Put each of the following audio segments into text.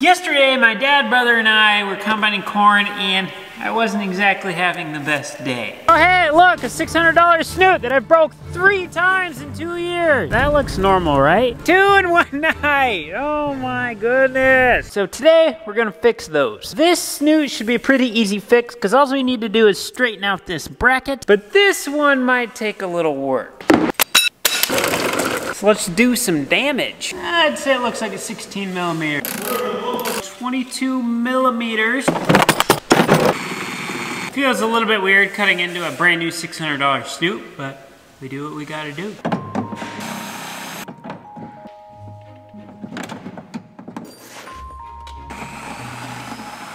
Yesterday, my dad, brother, and I were combining corn, and I wasn't exactly having the best day. Oh, hey, look, a $600 snoot that I broke three times in two years. That looks normal, right? Two in one night. Oh my goodness. So today, we're gonna fix those. This snoot should be a pretty easy fix, because all we need to do is straighten out this bracket, but this one might take a little work. So let's do some damage. I'd say it looks like a 16 millimeter. 22 millimeters. Feels a little bit weird cutting into a brand new $600 snoot, but we do what we gotta do.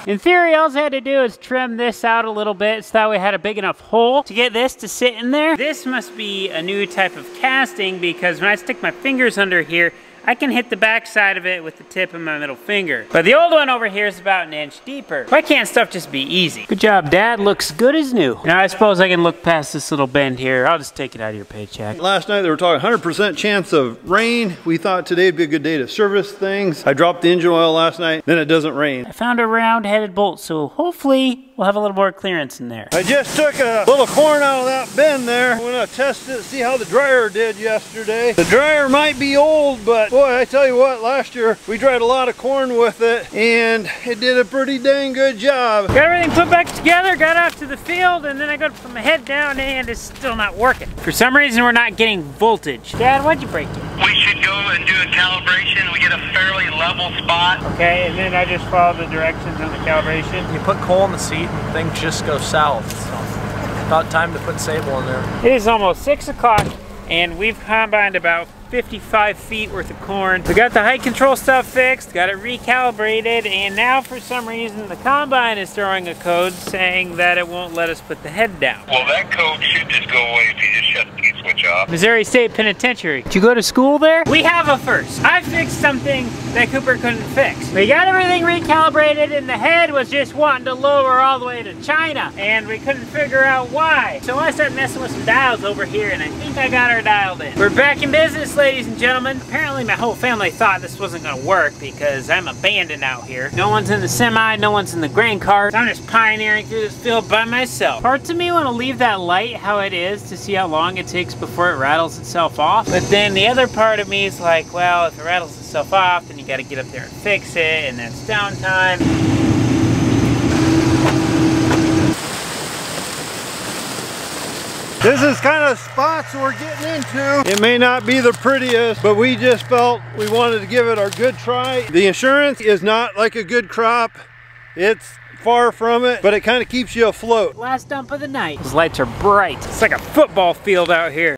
In theory, all I had to do is trim this out a little bit so that we had a big enough hole to get this to sit in there. This must be a new type of casting because when I stick my fingers under here, I can hit the back side of it with the tip of my middle finger. But the old one over here is about an inch deeper. Why can't stuff just be easy? Good job, Dad. Looks good as new. Now, I suppose I can look past this little bend here. I'll just take it out of your paycheck. Last night they were talking 100% chance of rain. We thought today'd be a good day to service things. I dropped the engine oil last night, then it doesn't rain. I found a round-headed bolt, so hopefully we'll have a little more clearance in there. I just took a little corn out of that bin there. I'm gonna test it, see how the dryer did yesterday. The dryer might be old, but boy, I tell you what, last year we dried a lot of corn with it and it did a pretty dang good job. Got everything put back together, got out to the field, and then I got to put my head down and it's still not working. For some reason, we're not getting voltage. Dad, what'd you break it? We should go and do a calibration. We get a fairly level spot. Okay, and then I just follow the directions of the calibration. You put Cole in the seat and things just go south. So about time to put Sable in there. It is almost six o'clock and we've combined about 55 feet worth of corn. We got the height control stuff fixed, got it recalibrated, and now for some reason the combine is throwing a code saying that it won't let us put the head down. Well, that code should just go away if you just shut the key switch off. Missouri State Penitentiary. Did you go to school there? We have a first. I fixed something that Cooper couldn't fix. We got everything recalibrated and the head was just wanting to lower all the way to China and we couldn't figure out why. So I started messing with some dials over here and I think I got her dialed in. We're back in business, ladies and gentlemen. Apparently my whole family thought this wasn't gonna work because I'm abandoned out here. No one's in the semi, no one's in the grain cart. I'm just pioneering through this field by myself. Parts of me wanna leave that light how it is to see how long it takes before it rattles itself off. But then the other part of me is like, well, if it rattles itself off, then you gotta get up there and fix it, and that's downtime. This is kind of spots we're getting into. It may not be the prettiest, but we just felt we wanted to give it our good try. The insurance is not like a good crop. It's far from it, but it kind of keeps you afloat. Last dump of the night. Those lights are bright. It's like a football field out here.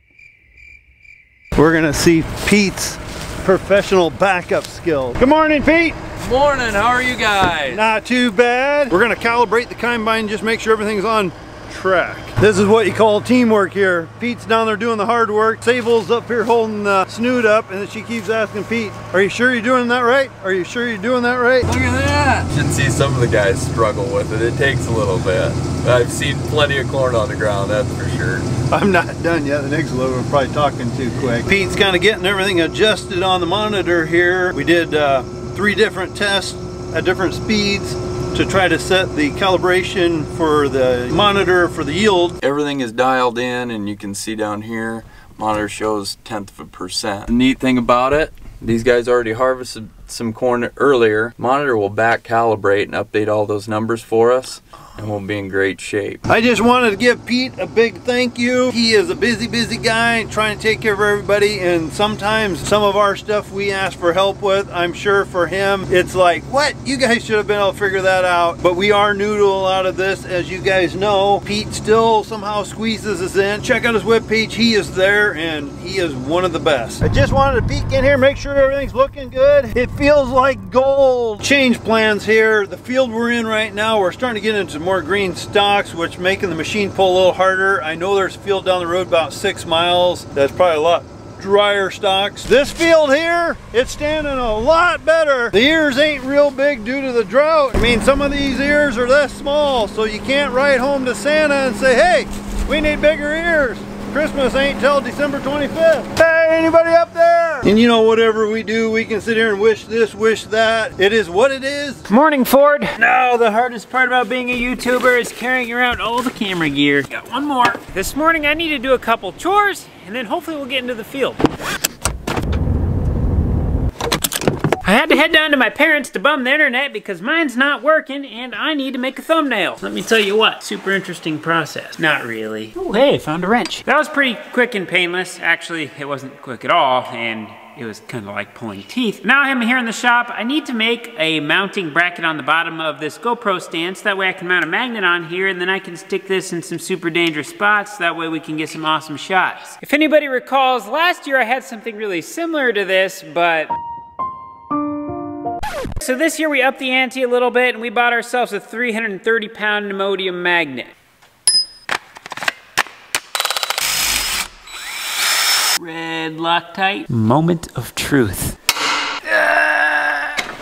We're gonna see Pete's professional backup skills. Good morning, Pete. Morning, how are you guys? Not too bad. We're gonna calibrate the combine, just make sure everything's on track. This is what you call teamwork here. Pete's down there doing the hard work. Sable's up here holding the snoot up and then she keeps asking Pete, are you sure you're doing that right? Are you sure you're doing that right? Look at that! You should see some of the guys struggle with it. It takes a little bit. I've seen plenty of corn on the ground, that's for sure. I'm not done yet. The next level we're probably talking too quick. Pete's kind of getting everything adjusted on the monitor here. We did uh, three different tests at different speeds to try to set the calibration for the monitor for the yield. Everything is dialed in and you can see down here, monitor shows tenth of a percent. The neat thing about it, these guys already harvested some corn earlier. Monitor will back calibrate and update all those numbers for us and we'll be in great shape. I just wanted to give Pete a big thank you. He is a busy, busy guy trying to take care of everybody and sometimes some of our stuff we ask for help with, I'm sure for him, it's like, what? You guys should have been able to figure that out. But we are new to a lot of this, as you guys know. Pete still somehow squeezes us in. Check out his webpage, he is there and he is one of the best. I just wanted to peek in here, make sure everything's looking good. It feels like gold. Change plans here. The field we're in right now, we're starting to get into more green stalks, which making the machine pull a little harder. I know there's a field down the road about six miles. That's probably a lot drier stalks. This field here, it's standing a lot better. The ears ain't real big due to the drought. I mean, some of these ears are this small, so you can't ride home to Santa and say, hey, we need bigger ears. Christmas ain't till December 25th. Hey, anybody up there? And you know, whatever we do, we can sit here and wish this, wish that. It is what it is. Morning, Ford. No, the hardest part about being a YouTuber is carrying around all the camera gear. Got one more. This morning I need to do a couple chores, and then hopefully we'll get into the field. I had to head down to my parents to bum the internet because mine's not working and I need to make a thumbnail. Let me tell you what, super interesting process. Not really. Oh hey, found a wrench. That was pretty quick and painless. Actually, it wasn't quick at all and it was kind of like pulling teeth. Now I'm here in the shop. I need to make a mounting bracket on the bottom of this GoPro stand so that way I can mount a magnet on here and then I can stick this in some super dangerous spots. That way we can get some awesome shots. If anybody recalls, last year I had something really similar to this, but so this year we upped the ante a little bit and we bought ourselves a 330 pound neodymium magnet. Red Loctite. Moment of truth.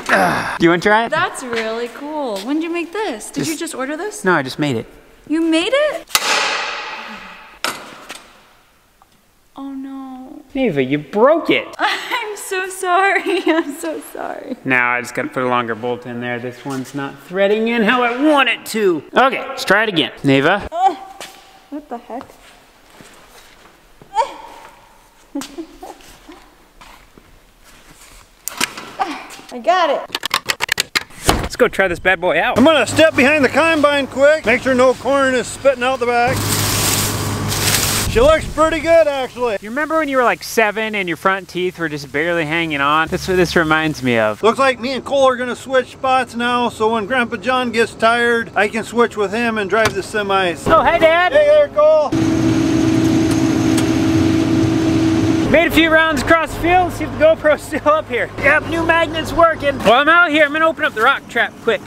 Do you want to try it? That's really cool. When did you make this? Did you just order this? No, I just made it. You made it? Oh no. Neva, you broke it. I'm so sorry. I'm so sorry. Now I just gotta put a longer bolt in there. This one's not threading in how I want it to. Okay, let's try it again. Neva. Oh, what the heck? I got it. Let's go try this bad boy out. I'm gonna step behind the combine quick, make sure no corn is spitting out the back. She looks pretty good actually. You remember when you were like seven and your front teeth were just barely hanging on? That's what this reminds me of. Looks like me and Cole are gonna switch spots now, so when Grandpa John gets tired, I can switch with him and drive the semis. Oh, hey Dad. Hey there, Cole. Made a few rounds across the field, see if the GoPro's still up here. Yep, new magnet's working. While I'm out here, I'm gonna open up the rock trap quick.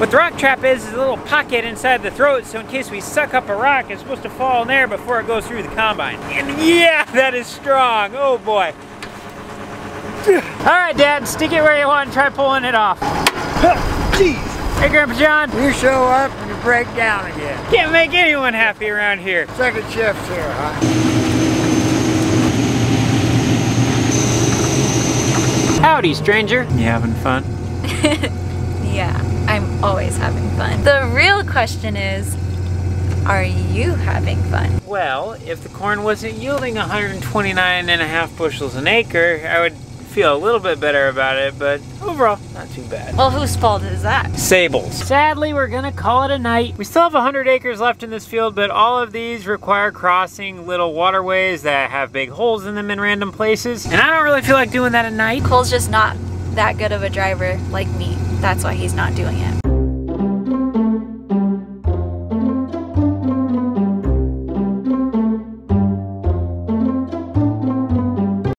What the rock trap is, is a little pocket inside the throat, so in case we suck up a rock, it's supposed to fall in there before it goes through the combine. And yeah, that is strong, oh boy. All right, Dad, stick it where you want and try pulling it off. Jeez. Hey, Grandpa John. You show up and you break down again. Can't make anyone happy around here. Second shift here, huh? Howdy, stranger. You having fun? Yeah, I'm always having fun. The real question is, are you having fun? Well, if the corn wasn't yielding 129 and a half bushels an acre, I would feel a little bit better about it, but overall, not too bad. Well, whose fault is that? Sables. Sadly, we're gonna call it a night. We still have 100 acres left in this field, but all of these require crossing little waterways that have big holes in them in random places, and I don't really feel like doing that at night. Cole's just not that good of a driver like me. That's why he's not doing it.